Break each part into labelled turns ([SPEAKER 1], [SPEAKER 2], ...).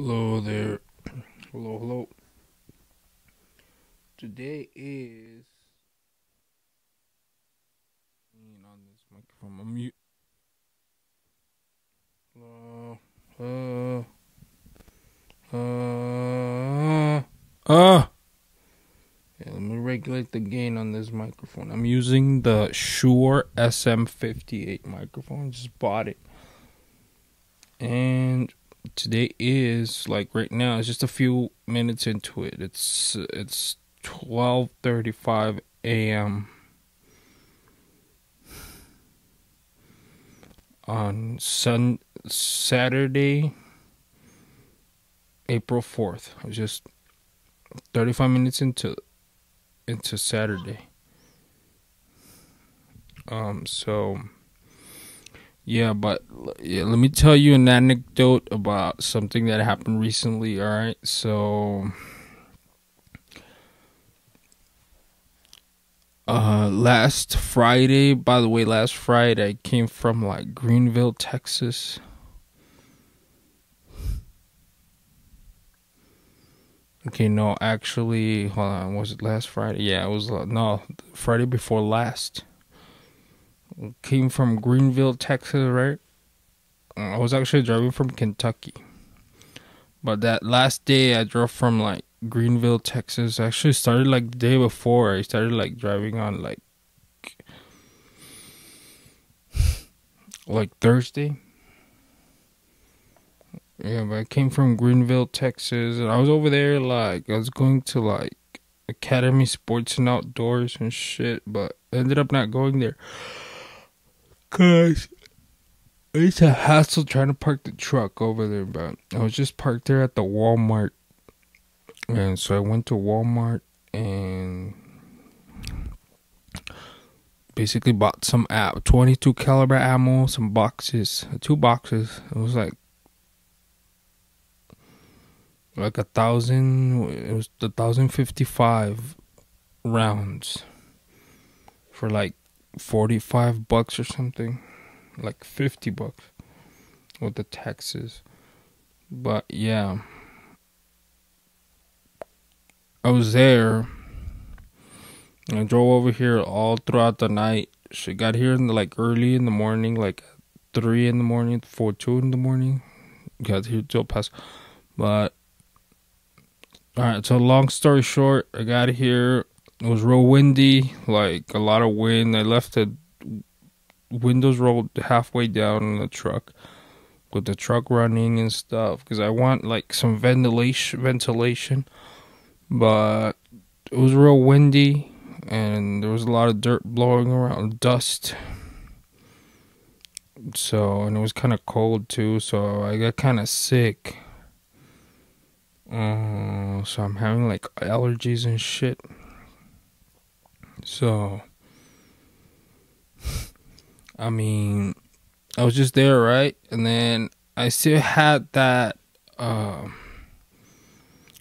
[SPEAKER 1] Hello there. Hello, hello. Today is on this microphone. I'm mute. Hello. Uh. Uh. Uh. Yeah, let me regulate the gain on this microphone. I'm using the Shure SM58 microphone. Just bought it. And today is like right now it's just a few minutes into it. It's it's 12:35 a.m. on sun Saturday April 4th I was just 35 minutes into into Saturday. Um so yeah, but yeah, let me tell you an anecdote about something that happened recently. All right, so uh, last Friday, by the way, last Friday I came from like Greenville, Texas. Okay, no, actually, hold on. Was it last Friday? Yeah, it was. Uh, no, Friday before last came from Greenville, Texas, right? Mm, I was actually driving from Kentucky. But that last day I drove from like Greenville, Texas. I actually started like the day before. I started like driving on like like Thursday. Yeah, but I came from Greenville, Texas, and I was over there like I was going to like Academy Sports and Outdoors and shit, but ended up not going there. Cause it's a hassle trying to park the truck over there, but I was just parked there at the Walmart. And so I went to Walmart and basically bought some app 22 caliber ammo, some boxes, two boxes. It was like like a thousand it was a thousand fifty five rounds for like 45 bucks or something. Like 50 bucks. With the taxes. But yeah. I was there. I drove over here all throughout the night. She got here in the, like early in the morning like 3 in the morning 4 2 in the morning. Got here till past but all right so long story short i got here it was real windy, like a lot of wind. I left the windows rolled halfway down in the truck with the truck running and stuff because I want like some ventilation ventilation. But it was real windy and there was a lot of dirt blowing around dust. So and it was kind of cold too so I got kind of sick. Uh, so I'm having like allergies and shit so, I mean, I was just there, right? And then I still had that, uh,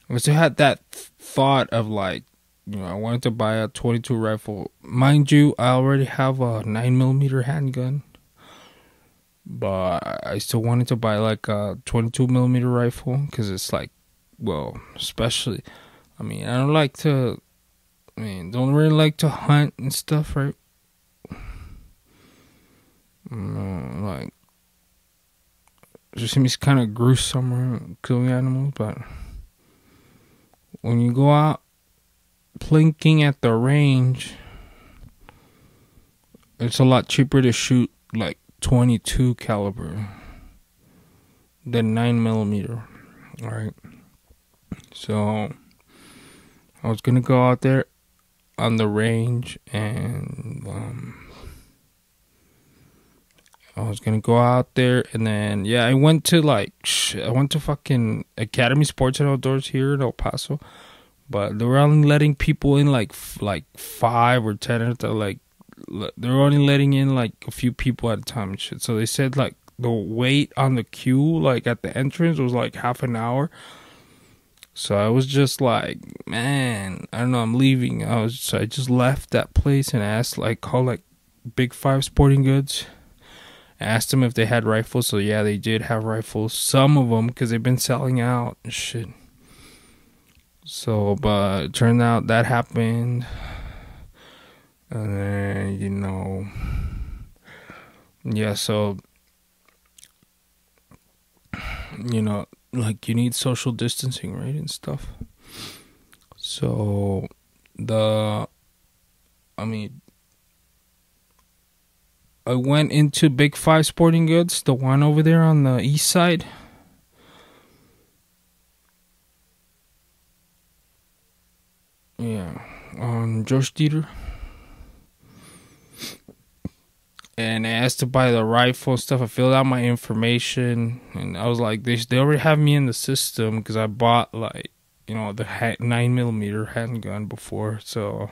[SPEAKER 1] I still had that thought of like, you know, I wanted to buy a 22 rifle. Mind you, I already have a 9 millimeter handgun, but I still wanted to buy like a 22 millimeter rifle because it's like, well, especially, I mean, I don't like to I mean, don't really like to hunt and stuff, right? Mm, like, just seems kind of gruesome killing animals, but when you go out plinking at the range, it's a lot cheaper to shoot like 22 caliber than 9 millimeter. All right. So I was gonna go out there on the range and um, I was gonna go out there and then yeah I went to like I went to fucking Academy Sports and Outdoors here in El Paso, but they were only letting people in like like five or ten or like they were only letting in like a few people at a time and shit. So they said like the wait on the queue like at the entrance was like half an hour. So I was just like, man, I don't know, I'm leaving. I was so I just left that place and asked like called like Big Five Sporting Goods. asked them if they had rifles. So yeah, they did have rifles. Some of them because they've been selling out and shit. So, but it turned out that happened, and then you know, yeah. So you know, like you need social distancing, right, and stuff. So the, I mean, I went into Big Five Sporting Goods, the one over there on the east side. Yeah, on George Dieter. And I asked to buy the rifle and stuff. I filled out my information, and I was like, they they already have me in the system because I bought like you know the nine millimeter handgun before. So,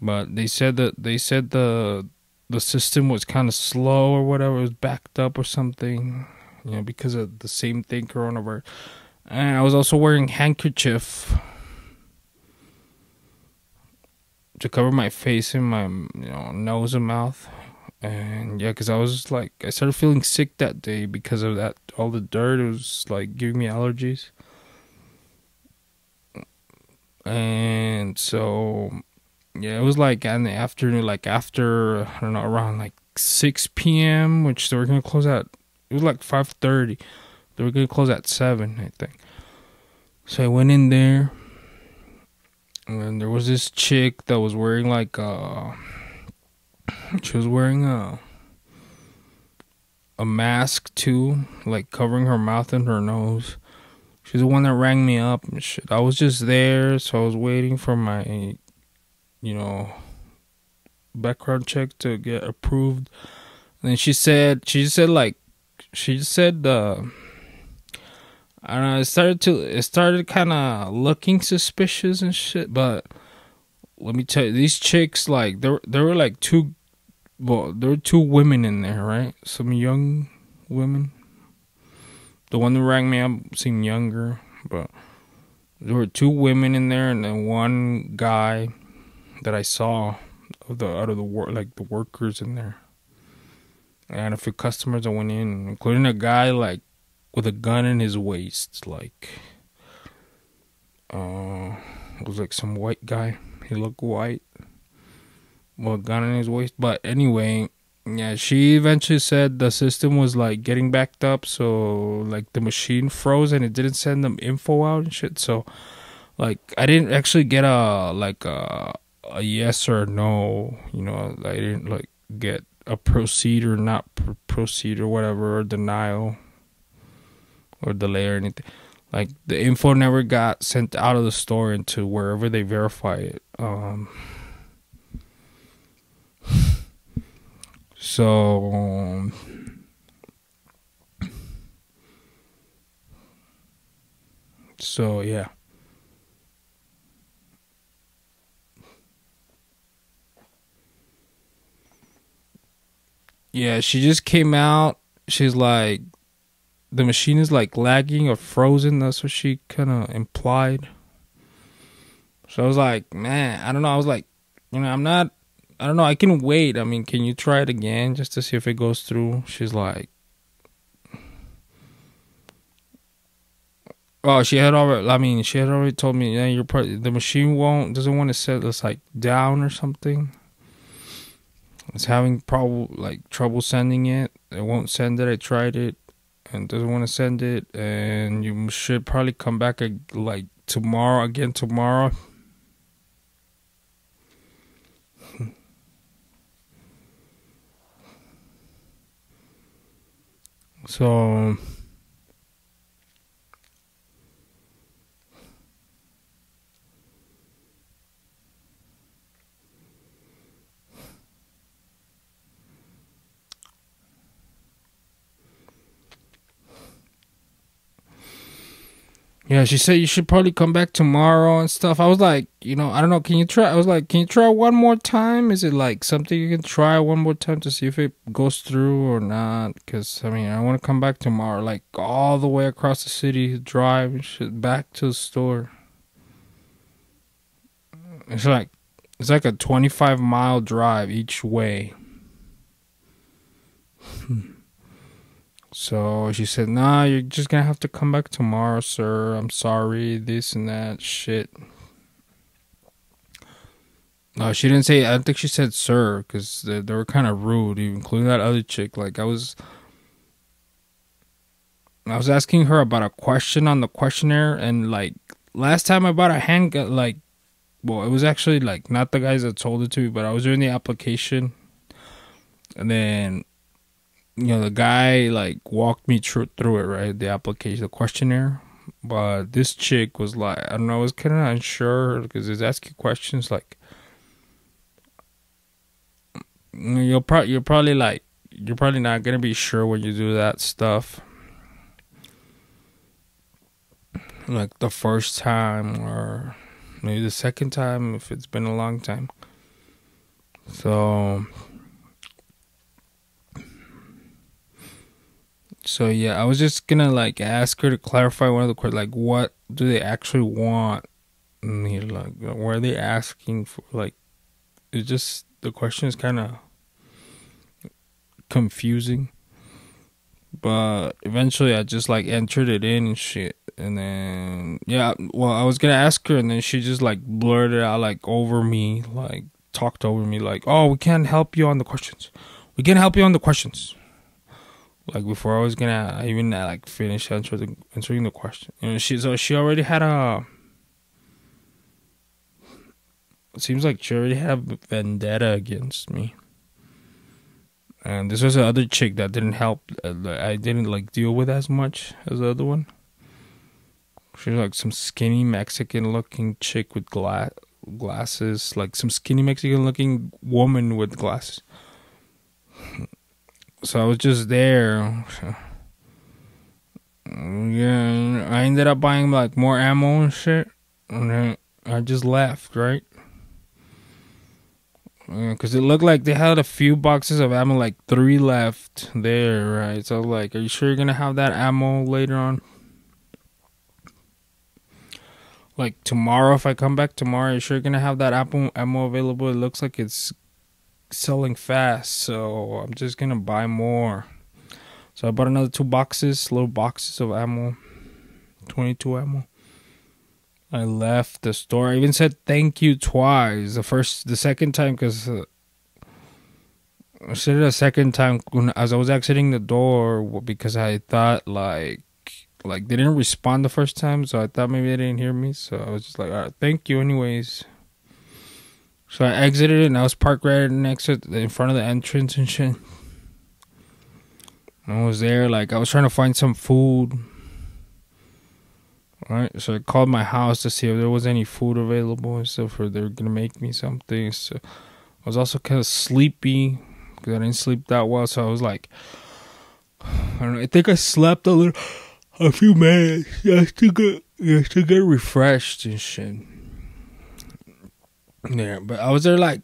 [SPEAKER 1] but they said that they said the the system was kind of slow or whatever, it was backed up or something, you know, because of the same thing coronavirus. And I was also wearing handkerchief to cover my face and my you know nose and mouth. And yeah because i was like i started feeling sick that day because of that all the dirt. It was like giving me allergies. And so yeah it was like in the afternoon like after i don't know around like 6 p.m which they were gonna close at it was like 5.30 they were gonna close at 7 i think. So i went in there and there was this chick that was wearing like uh she was wearing a a mask too, like covering her mouth and her nose. She's the one that rang me up and shit. I was just there, so I was waiting for my you know background check to get approved. And she said she said like she said uh I don't know. It started to it started kind of looking suspicious and shit. But let me tell you, these chicks like there there were like two, well there were two women in there, right? Some young women. The one that rang me up seemed younger, but there were two women in there and then one guy that I saw of the out of the work like the workers in there. And a few customers that went in, including a guy like with a gun in his waist, like uh, it was like some white guy. He looked white, a gun in his waist. But anyway, yeah, she eventually said the system was like getting backed up, so like the machine froze and it didn't send them info out and shit. So like I didn't actually get a like a a yes or no. You know, I didn't like get a proceed or not proceed or whatever or denial or delay or anything. Like the info never got sent out of the store into wherever they verify it. Um, so so yeah. Yeah, she just came out. She's like, the machine is like lagging or frozen. That's what she kind of implied. So I was like, man, I don't know. I was like, you know, I'm not, I don't know. I can wait. I mean, can you try it again just to see if it goes through? She's like, oh, she had already, I mean, she had already told me, yeah, you're part, the machine won't, doesn't want to set us like down or something. It's having trouble, like trouble sending it. It won't send it. I tried it and doesn't want to send it and you should probably come back like tomorrow again tomorrow. So Yeah, she said you should probably come back tomorrow and stuff. I was like, you know, I don't know. Can you try? I was like, can you try one more time? Is it like something you can try one more time to see if it goes through or not? Because I mean, I want to come back tomorrow, like all the way across the city, drive and shit back to the store. It's like it's like a twenty-five mile drive each way. So she said, "Nah, you're just gonna have to come back tomorrow, sir. I'm sorry, this and that shit." No, she didn't say. I think she said "sir" because they, they were kind of rude, including that other chick. Like I was, I was asking her about a question on the questionnaire, and like last time I bought a handgun, like, well, it was actually like not the guys that told it to me, but I was doing the application, and then you know the guy like walked me tr- through it right the application the questionnaire. But this chick was like i don't know i was kind of unsure because it's asking questions like you'll probably you're probably like you're probably not gonna be sure when you do that stuff. Like the first time or maybe the second time if it's been a long time. So So yeah, I was just gonna like ask her to clarify one of the questions, like what do they actually want? Here, like what are they asking for? Like, it's just the question is kind of confusing. But eventually, I just like entered it in and shit, and then yeah, well, I was gonna ask her, and then she just like blurted out like over me, like talked over me, like, "Oh, we can't help you on the questions. We can't help you on the questions." Like before I was gonna even uh, like finish answering the, answering the question. You know, she so she already had a. It seems like she already had a vendetta against me. And this was the other chick that didn't help. Uh, I didn't like deal with as much as the other one. She like some skinny Mexican looking chick with gla- glasses, like some skinny Mexican looking woman with glasses so I was just there. Yeah, I ended up buying like more ammo and shit, and then I just left, right? Because it looked like they had a few boxes of ammo, like three left there, right? So like, "Are you sure you're gonna have that ammo later on?" Like tomorrow, if I come back tomorrow, are you sure you're gonna have that ammo ammo available? It looks like it's selling fast, so I'm just gonna buy more. So I bought another two boxes, little boxes of ammo, 22 ammo. I left the store. I even said thank you twice. The first, the second time, because uh, I said it a second time when, as I was exiting the door because I thought like like they didn't respond the first time, so I thought maybe they didn't hear me. So I was just like, all right, thank you, anyways. So I exited and I was parked right next to in front of the entrance and shit. I was there, like I was trying to find some food. Right, so I called my house to see if there was any food available and stuff, or they're gonna make me something. So I was also kind of sleepy because I didn't sleep that well. So I was like, I don't know. I think I slept a little, a few minutes just to get, just to get refreshed and shit. Yeah, but I was there like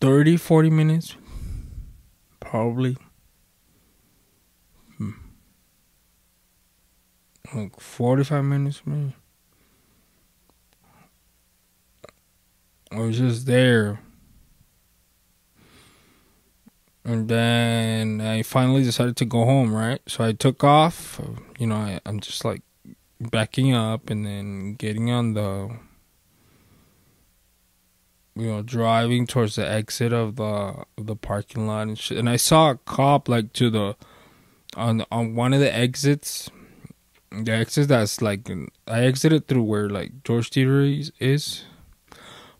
[SPEAKER 1] 30, 40 minutes. Probably. Hmm. Like 45 minutes, maybe. I was just there. And then I finally decided to go home, right? So I took off. You know, I, I'm just like backing up and then getting on the you know, driving towards the exit of the of the parking lot and shit. And I saw a cop like to the on on one of the exits. The exit that's like I exited through where like George Dieter is,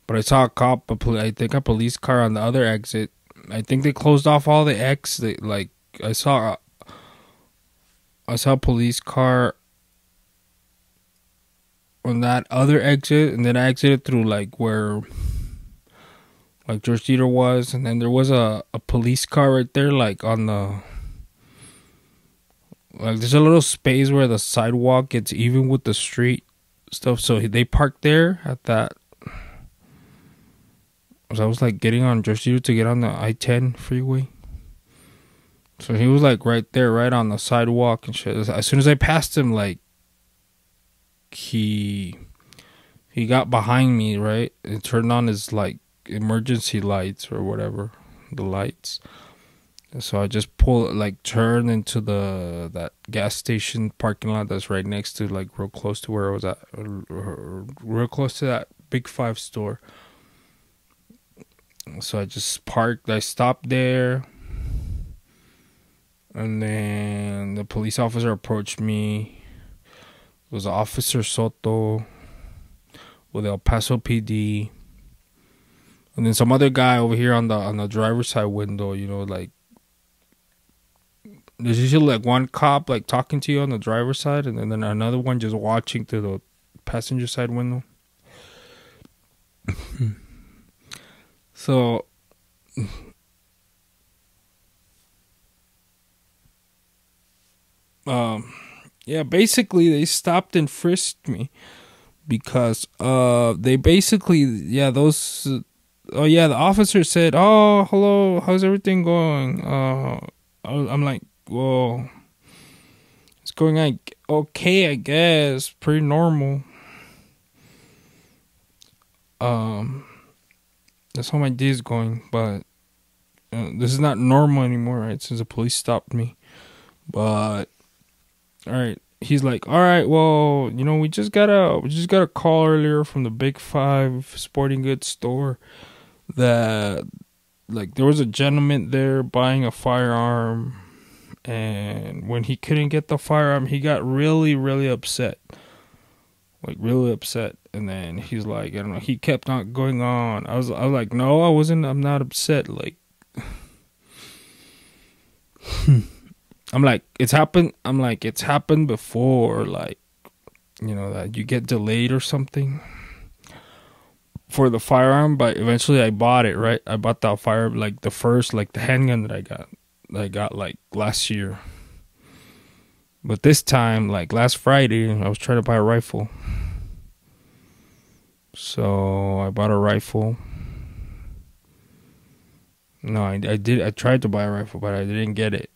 [SPEAKER 1] but I saw a cop. A I think a police car on the other exit. I think they closed off all the exit. Like I saw, I saw a police car on that other exit, and then I exited through like where like George Dieter was, and then there was a, a police car right there, like on the like there's a little space where the sidewalk gets even with the street stuff. So they parked there at that. So I was like getting on George Dieter to get on the I ten freeway. So he was like right there, right on the sidewalk and shit. As soon as I passed him, like he he got behind me, right, and turned on his like emergency lights or whatever, the lights. So I just pull like turn into the that gas station parking lot that's right next to like real close to where I was at, uh, real close to that Big Five store. So I just parked. I stopped there, and then the police officer approached me. It was Officer Soto with El Paso PD, and then some other guy over here on the on the driver's side window. You know, like there's usually like one cop like talking to you on the driver's side, and then another one just watching through the passenger side window. so, um, yeah, basically they stopped and frisked me because uh they basically yeah those oh yeah the officer said oh hello how's everything going uh I'm like well, it's going like okay, I guess, pretty normal. Um, that's how my day is going, but uh, this is not normal anymore, right? Since the police stopped me, but all right. He's like, all right, well, you know, we just got a we just got a call earlier from the Big Five Sporting Goods store that like there was a gentleman there buying a firearm and when he couldn't get the firearm, he got really, really upset. Like really upset, and then he's like, I don't know. He kept on going on. I was, I was like, no, I wasn't. I'm not upset. Like, I'm like, it's happened. I'm like, it's happened before. Like, you know that you get delayed or something for the firearm, but eventually I bought it. Right, I bought that fire like the first like the handgun that I got. I got like last year. But this time, like last Friday, I was trying to buy a rifle. So I bought a rifle. No, I, I did. I tried to buy a rifle, but I didn't get it.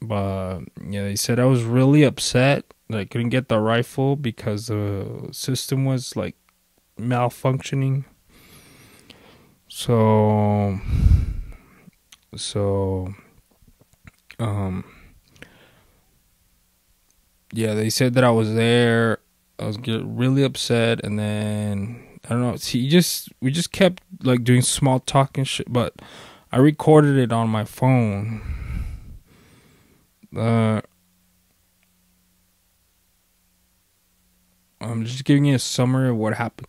[SPEAKER 1] But yeah, they said I was really upset that I couldn't get the rifle because the system was like malfunctioning. So, so um yeah they said that i was there. I was getting really upset and then i don't know he just we just kept like doing small talk and shit but i recorded it on my phone. Uh i'm just giving you a summary of what happened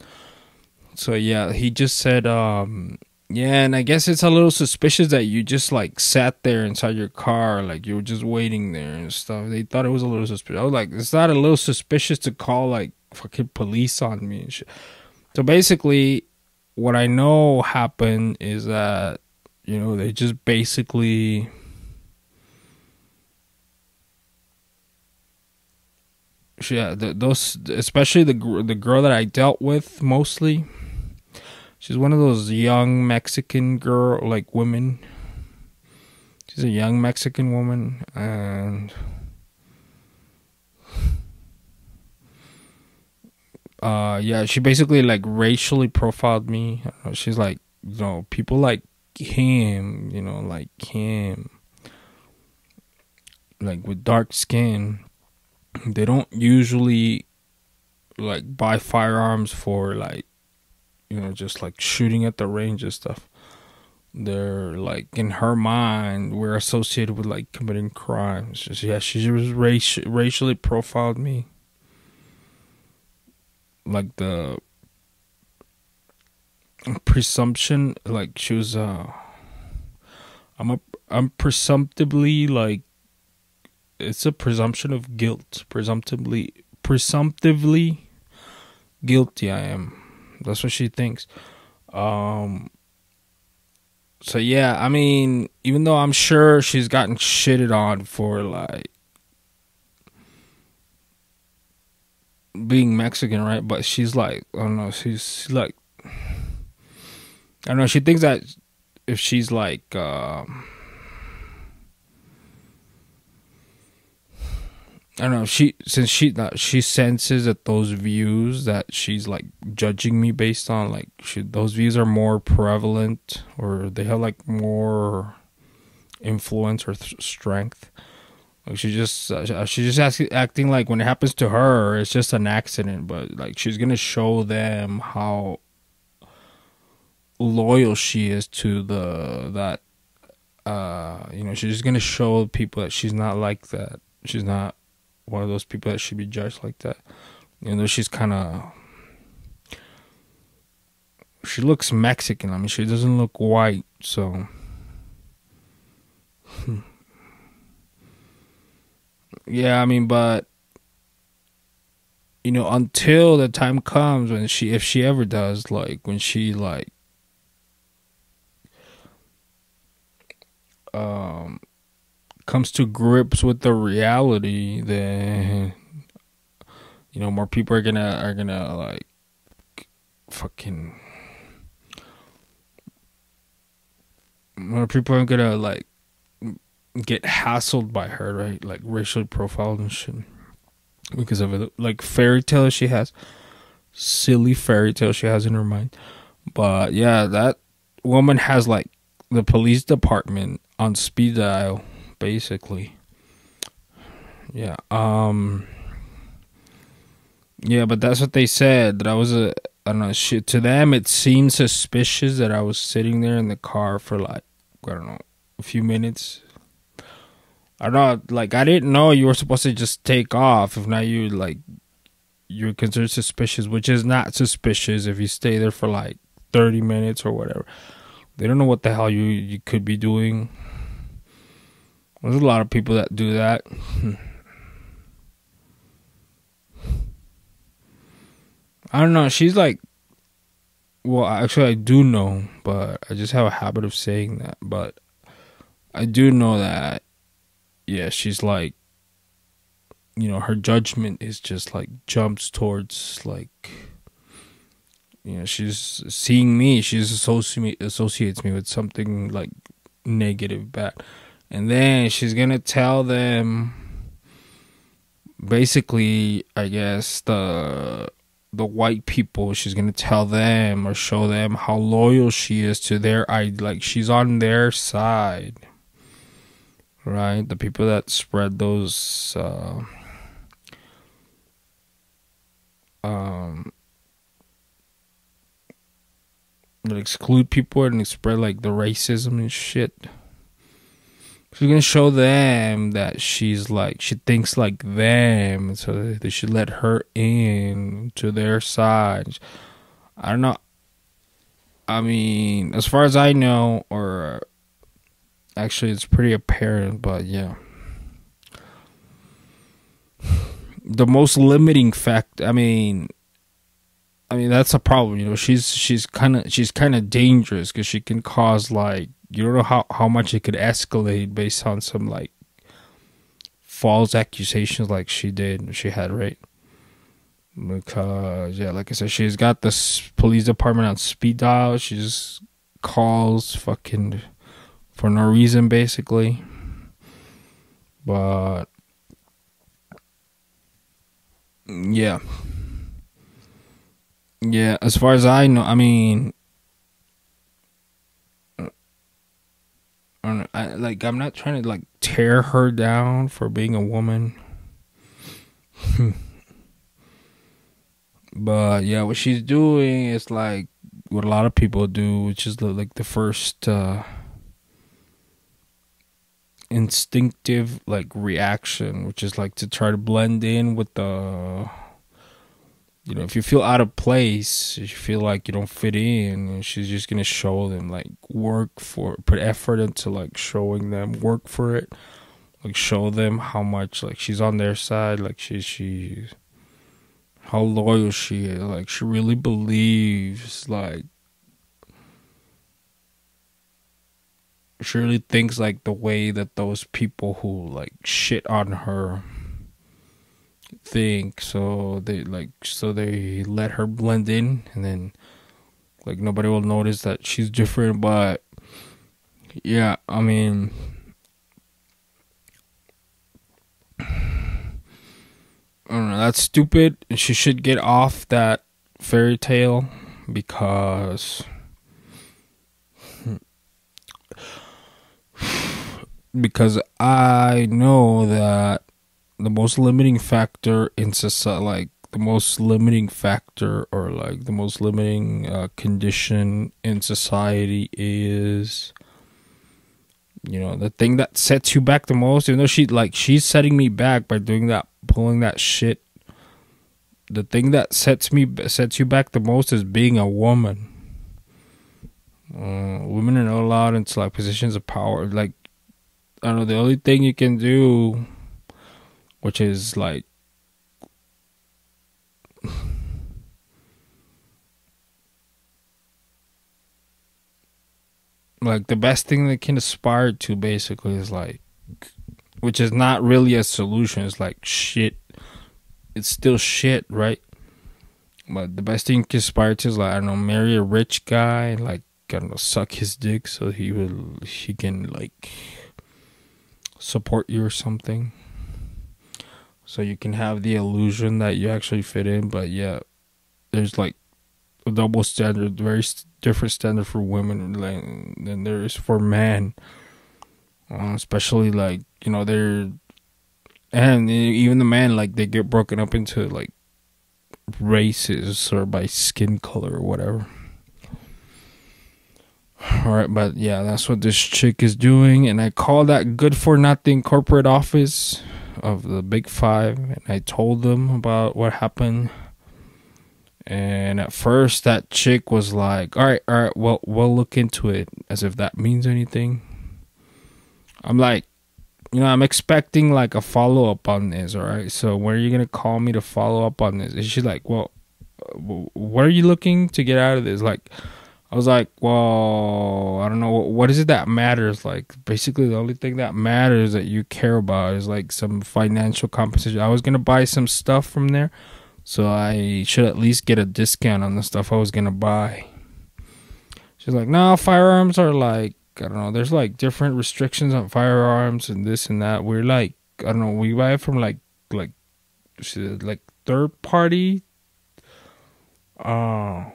[SPEAKER 1] so yeah he just said um yeah, and I guess it's a little suspicious that you just like sat there inside your car, like you were just waiting there and stuff. They thought it was a little suspicious. I was like, it's not a little suspicious to call like fucking police on me and shit. So basically, what I know happened is that you know they just basically yeah the, those especially the the girl that I dealt with mostly She's one of those young Mexican girl, like women. She's a young Mexican woman, and uh, yeah, she basically like racially profiled me. She's like, you know, people like him, you know, like him, like with dark skin. They don't usually like buy firearms for like you know, just like shooting at the range and stuff. They're like in her mind, we're associated with like committing crimes. Just, yeah, she was raci- racially profiled me. Like the presumption, like she was. uh I'm a. I'm presumptively like. It's a presumption of guilt. Presumptively, presumptively guilty. I am that's what she thinks. Um. So yeah, I mean, even though I'm sure she's gotten shitted on for like being Mexican, right? But she's like, I don't know, she's, like, I don't know. She thinks that if she's like. Uh, I don't know. She since she she senses that those views that she's like judging me based on like she, those views are more prevalent or they have like more influence or th- strength. Like she just uh, she's just acting like when it happens to her, it's just an accident. But like she's gonna show them how loyal she is to the that uh you know she's just gonna show people that she's not like that. She's not one of those people that should be judged like that. You know, she's kind of she looks Mexican. I mean, she doesn't look white, so. yeah, I mean, but you know, until the time comes when she, if she ever does, like when she like, um, comes to grips with the reality, then you know more people are gonna are gonna like fucking more people are gonna like get hassled by her, right? Like racially profiled and shit because of it. Like fairy tale she has, silly fairy tale she has in her mind. But yeah, that woman has like the police department on speed dial, basically. Yeah. Um. Yeah, but that's what they said. That I was a. I don't know. Shit. To them, it seemed suspicious that I was sitting there in the car for like I don't know a few minutes. I don't know. Like I didn't know you were supposed to just take off. If not, you like you're considered suspicious, which is not suspicious if you stay there for like thirty minutes or whatever. They don't know what the hell you you could be doing. There's a lot of people that do that. I don't know. She's like, well, actually, I do know, but I just have a habit of saying that. But I do know that, yeah, she's like, you know, her judgment is just like jumps towards like, you know, she's seeing me. She's associate associates me with something like negative, bad, and then she's gonna tell them. Basically, I guess the the white people she's gonna tell them or show them how loyal she is to their i like she's on their side right the people that spread those uh, um that exclude people and spread like the racism and shit she's gonna show them that she's like she thinks like them, so they should let her in to their side. I don't know. I mean, as far as I know, or uh, actually, it's pretty apparent, but yeah. The most limiting fact, I mean, I mean that's a problem. You know, she's she's kind of she's kind of dangerous because she can cause like you don't know how, how much it could escalate based on some like false accusations like she did she had right? Because yeah like i said she's got the police department on speed dial. She just calls fucking for no reason basically. But yeah. Yeah as far as i know i mean I, like I'm not trying to like tear her down for being a woman. but yeah, what she's doing is like what a lot of people do, which is like the first uh instinctive like reaction, which is like to try to blend in with the you know, if you feel out of place, you feel like you don't fit in, she's just gonna show them like work for put effort into like showing them work for it, like show them how much like she's on their side, like she she how loyal she is, like she really believes like she really thinks like the way that those people who like shit on her think so they like so they let her blend in and then like nobody will notice that she's different but yeah i mean i don't know that's stupid she should get off that fairy tale because because I know that the most limiting factor in society, like the most limiting factor or like the most limiting uh, condition in society is you know the thing that sets you back the most even though she like she's setting me back by doing that pulling that shit. The thing that sets me sets you back the most is being a woman. Uh, women are not allowed into like positions of power. Like i don't know the only thing you can do which is like like the best thing they can aspire to basically is like which is not really a solution. It's like shit. It's still shit right? But the best thing you can aspire to is like i don't know marry a rich guy like i don't know suck his dick so he will he can like support you or something so you can have the illusion that you actually fit in but yeah there's like a double standard very different standard for women than there is for men. Uh, especially like you know they're and even the men like they get broken up into like races or by skin color or whatever. All right, but yeah, that's what this chick is doing, and I call that good for nothing corporate office of the Big Five, and I told them about what happened and at first, that chick was like, "All right, all right, well, we'll look into it," as if that means anything. I'm like, you know, I'm expecting like a follow up on this. All right, so when are you gonna call me to follow up on this? And she's like, "Well, what are you looking to get out of this?" Like, I was like, "Well, I don't know. What is it that matters?" Like, basically, the only thing that matters that you care about is like some financial compensation. I was gonna buy some stuff from there so I should at least get a discount on the stuff I was gonna buy. She's like, no, firearms are like I don't know. There's like different restrictions on firearms and this and that. We're like I don't know. We buy it from like like like third party. Uh,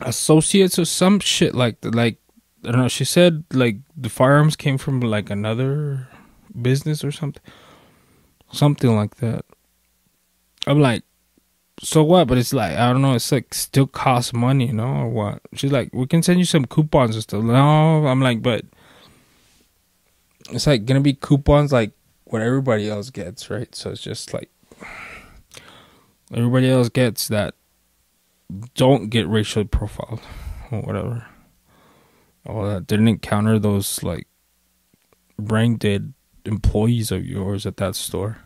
[SPEAKER 1] associates or some shit like like I don't know. She said like the firearms came from like another business or something, something like that. I'm like, so what? But it's like I don't know. It's like still costs money, you know, or what? She's like, we can send you some coupons and stuff. No, I'm like, but it's like gonna be coupons like what everybody else gets, right? So it's just like everybody else gets that don't get racially profiled or whatever. Or that didn't encounter those like brain dead employees of yours at that store.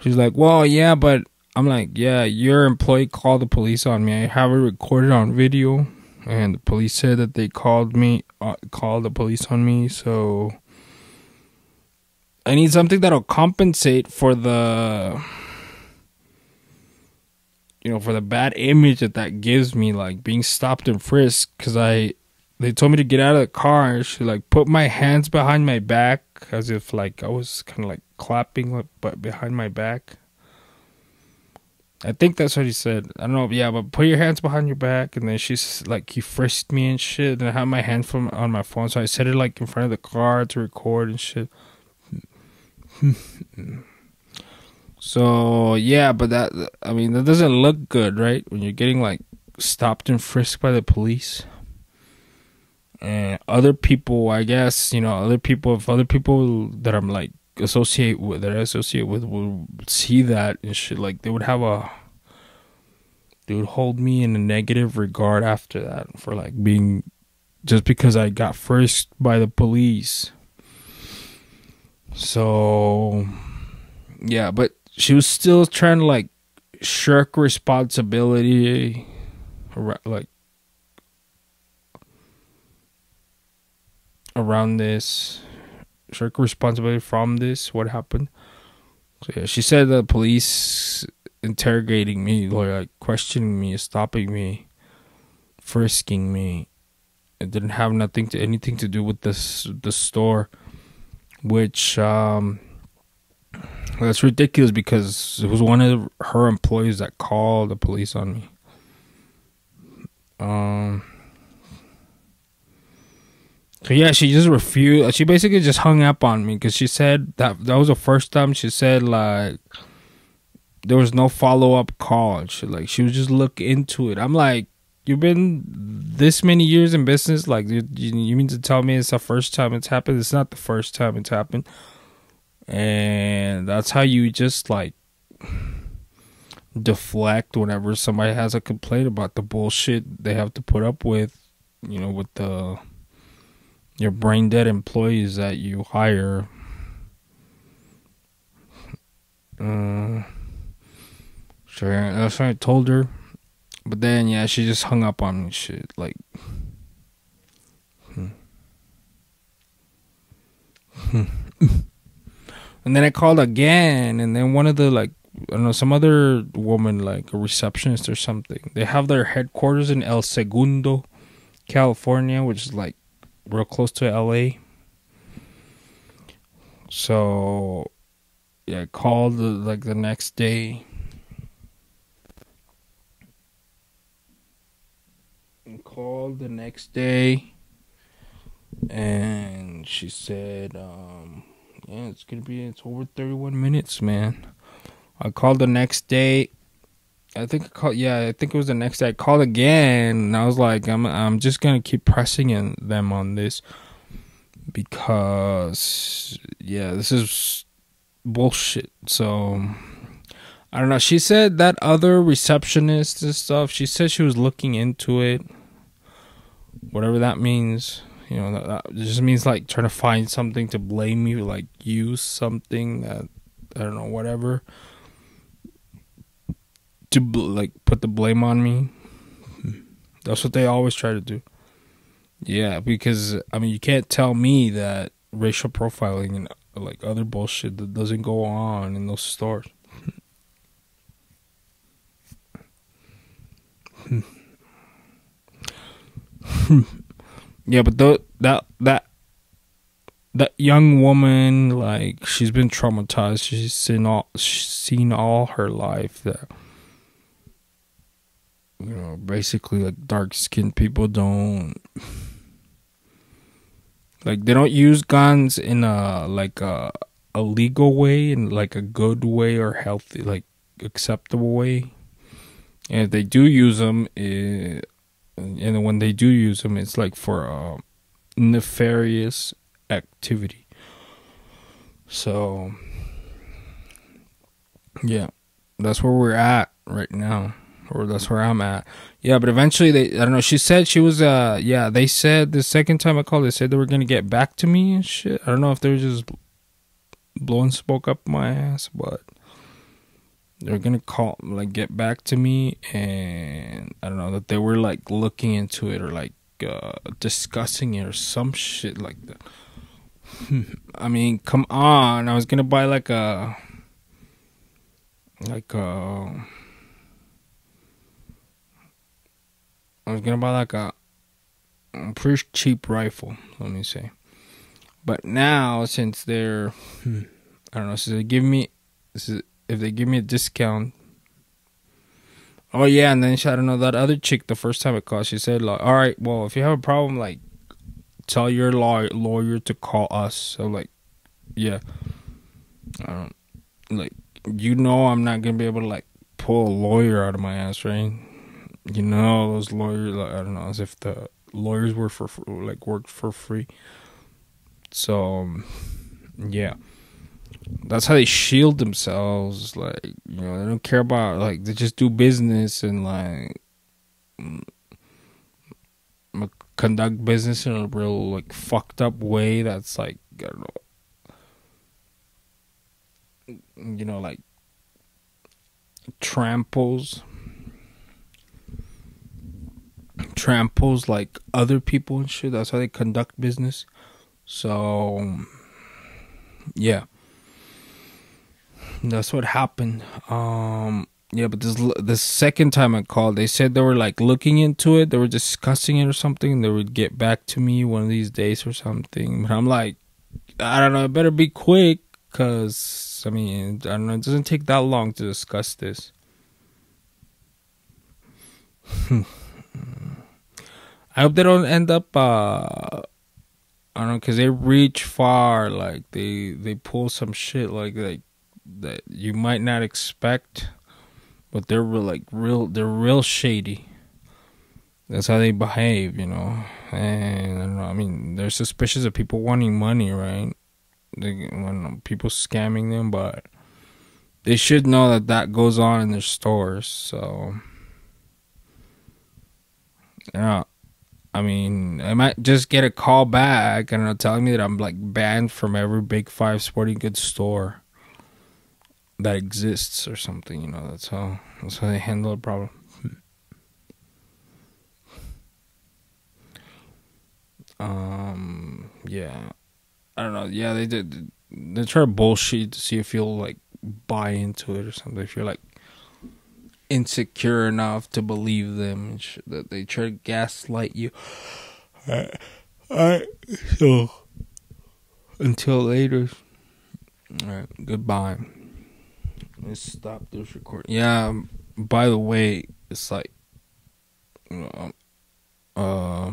[SPEAKER 1] She's like, well, yeah, but I'm like, yeah, your employee called the police on me. I have it recorded on video, and the police said that they called me, uh, called the police on me. So I need something that'll compensate for the, you know, for the bad image that that gives me, like being stopped and frisked. Cause I, they told me to get out of the car. And she like put my hands behind my back as if like I was kind of like clapping but behind my back. I think that's what he said. I don't know. Yeah, but put your hands behind your back, and then she's like, he frisked me and shit. And I had my hand from on my phone, so I set it like in front of the car to record and shit. so yeah, but that I mean that doesn't look good, right? When you're getting like stopped and frisked by the police and other people i guess you know other people if other people that i'm like associate with that i associate with will see that and shit like they would have a they would hold me in a negative regard after that for like being just because i got frisked by the police so yeah but she was still trying to like shirk responsibility like around this, shirk responsibility from this, what happened. So yeah, she said the police interrogating me, like questioning me, stopping me, frisking me. It didn't have nothing to anything to do with this the store, which um that's ridiculous because it was one of her employees that called the police on me. Um So yeah, she just refused. She basically just hung up on me because she said that that was the first time she said like there was no follow up call. She like she would just look into it. I'm like, you've been this many years in business. Like you, you mean to tell me it's the first time it's happened? It's not the first time it's happened, and that's how you just like deflect whenever somebody has a complaint about the bullshit they have to put up with. You know, with the your brain dead employees that you hire. Uh, sure, that's what I told her. But then, yeah, she just hung up on me. Shit, like. Hmm. and then I called again, and then one of the like I don't know some other woman like a receptionist or something. They have their headquarters in El Segundo, California, which is like real close to LA. So yeah, I called the, like the next day. And called the next day and she said um yeah it's gonna be it's over 31 minutes man i called the next day I think I called. Yeah, I think it was the next day. I called again, and I was like, "I'm, I'm just gonna keep pressing in them on this because, yeah, this is bullshit." So, I don't know. She said that other receptionist and stuff. She said she was looking into it, whatever that means. You know, that, that just means like trying to find something to blame you, like use something that I don't know, whatever to like put the blame on me. That's what they always try to do. Yeah, because I mean, you can't tell me that racial profiling and like other bullshit that doesn't go on in those stores. yeah, but the, that that that young woman, like she's been traumatized. She's seen all she's seen all her life that you know, basically like dark skinned people don't like they don't use guns in a like a a legal way in like a good way or healthy like acceptable way and if they do use them it, eh, and when they do use them it's like for a nefarious activity so yeah that's where we're at right now or that's where I'm at. Yeah, but eventually they I don't know, she said she was uh yeah, they said the second time I called they said they were gonna get back to me and shit. I don't know if they were just blowing smoke up my ass, but they're gonna call like get back to me and I don't know that they were like looking into it or like uh discussing it or some shit like that. I mean, come on. I was gonna buy like a like a I was gonna buy like a, pretty cheap rifle. Let me say, but now since they're, hmm, I don't know, so they give me, if they give me a discount. Oh yeah, and then she, I don't know that other chick. The first time it called, she said like, "All right, well, if you have a problem, like, tell your law- lawyer to call us." So like, yeah, I don't like you know I'm not gonna be able to like pull a lawyer out of my ass, right? you know those lawyers like, i don't know as if the lawyers were for like worked for free so um, yeah that's how they shield themselves like you know they don't care about like they just do business and like conduct business in a real like fucked up way that's like i don't know you know like tramples tramples like other people and shit. That's how they conduct business. So, yeah, that's what happened. Um, yeah, but this the second time I called, they said they were like looking into it. They were discussing it or something. They would get back to me one of these days or something. But I'm like, I don't know. It better be quick, cause I mean, I don't know. It doesn't take that long to discuss this. I hope they don't end up uh I don't know, cause they reach far. Like they they pull some shit like like that you might not expect, but they're real, like real. They're real shady. That's how they behave, you know. And I, don't know, I mean, they're suspicious of people wanting money, right? They, when people scamming them, but they should know that that goes on in their stores. So, yeah. I mean, I might just get a call back and telling me that I'm like banned from every big five sporting goods store that exists or something. You know, that's how that's how they handle the problem. Um, yeah, I don't know. Yeah, they did. They try to bullshit to see if you'll like buy into it or something. If you're like insecure enough to believe them that they try to gaslight you. I, I so until later. All right, goodbye. Let's stop this recording. Yeah. By the way, it's like, um, uh,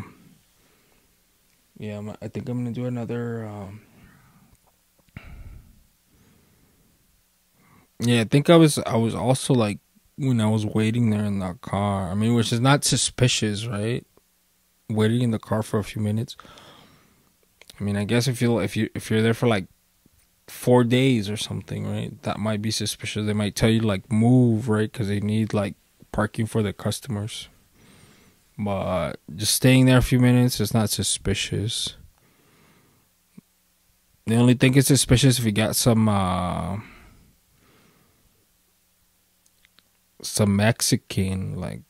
[SPEAKER 1] yeah. I think I'm gonna do another. Um, yeah, I think I was. I was also like when I was waiting there in that car. I mean, which is not suspicious, right? Waiting in the car for a few minutes. I mean, I guess if you if you if you're there for like four days or something, right? That might be suspicious. They might tell you like move, right? Because they need like parking for the customers. But just staying there a few minutes is not suspicious. The only thing is suspicious if you got some uh some Mexican, like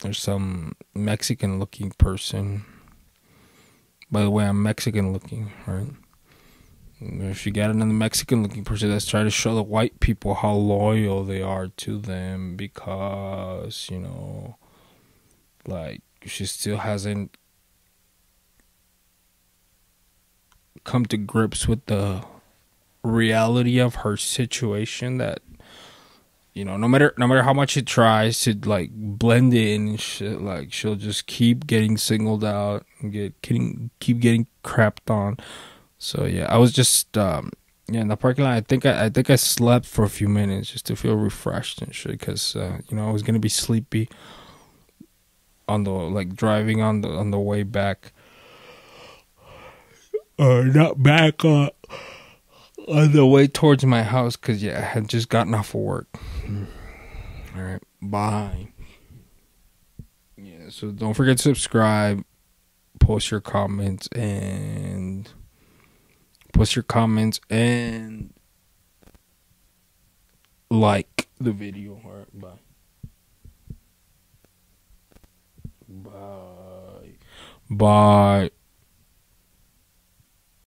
[SPEAKER 1] there's some Mexican looking person. By the way, I'm Mexican looking, right? If you got another Mexican looking person that's trying to show the white people how loyal they are to them because, you know, like she still hasn't come to grips with the reality of her situation that you know, no matter no matter how much she tries to like blend in shit, like she'll just keep getting singled out and get getting keep getting crapped on. So yeah, I was just um yeah in the parking lot. I think I, I think I slept for a few minutes just to feel refreshed and shit because uh, you know I was gonna be sleepy on the like driving on the on the way back. Uh, not back. Uh, on the way towards my house because yeah, I had just gotten off of work. All right, bye. Yeah, so don't forget to subscribe, post your comments, and post your comments and like the video. All right, bye. Bye. Bye.